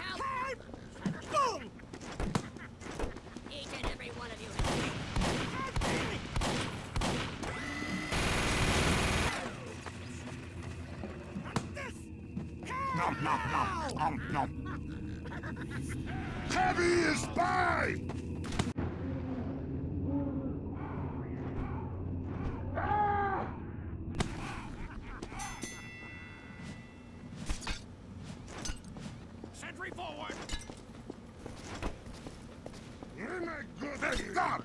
help! Help! Boom! Each and every one of you Nom, nom, nom, nom, nom. Heavy is by! Sentry forward! You're not good at stop!